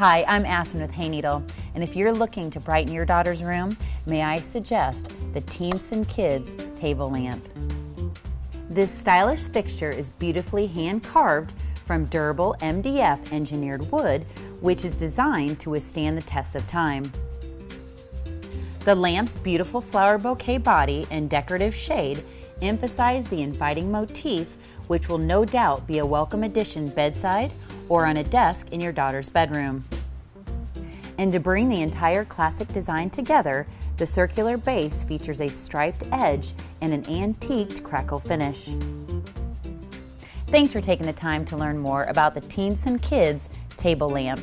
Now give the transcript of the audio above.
Hi, I'm Aspen with Hayneedle, and if you're looking to brighten your daughter's room, may I suggest the Teamson Kids table lamp. This stylish fixture is beautifully hand carved from durable MDF engineered wood, which is designed to withstand the test of time. The lamp's beautiful flower bouquet body and decorative shade emphasize the inviting motif, which will no doubt be a welcome addition bedside or on a desk in your daughter's bedroom. And to bring the entire classic design together, the circular base features a striped edge and an antiqued crackle finish. Thanks for taking the time to learn more about the Teamson Kids table lamp.